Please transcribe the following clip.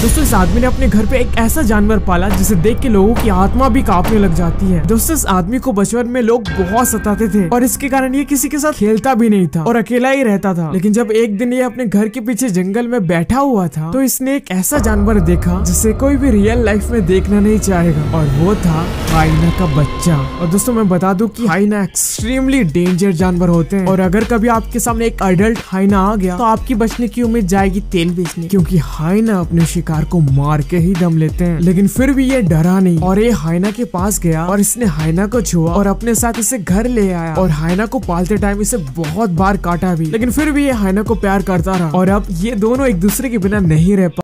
दोस्तों, इस आदमी ने अपने घर पे एक ऐसा जानवर पाला जिसे देख के लोगों की आत्मा भी कांपने लग जाती है। दोस्तों, इस आदमी को बचपन में लोग बहुत सताते थे और इसके कारण ये किसी के साथ खेलता भी नहीं था और अकेला ही रहता था। लेकिन जब एक दिन ये अपने घर के पीछे जंगल में बैठा हुआ था तो इसने एक ऐसा जानवर देखा जिसे कोई भी रियल लाइफ में देखना नहीं चाहेगा और वो था हाइना का बच्चा। और दोस्तों, मैं बता दूँ कि हाइना एक्सट्रीमली डेंजर जानवर होते हैं। और अगर कभी आपके सामने एक अडल्ट हाइना आ गया तो आपकी बचने की उम्मीद जाएगी तेल बेचने क्योंकि हाइना अपने शिकार को मार के ही दम लेते हैं। लेकिन फिर भी ये डरा नहीं। और ये हाइना के पास गया और इसने हाइना को छुआ और अपने साथ इसे घर ले आया। और हाइना को पालते टाइम इसे बहुत बार काटा भी। लेकिन फिर भी ये हाइना को प्यार करता रहा। और अब ये दोनों एक दूसरे के बिना नहीं रह पा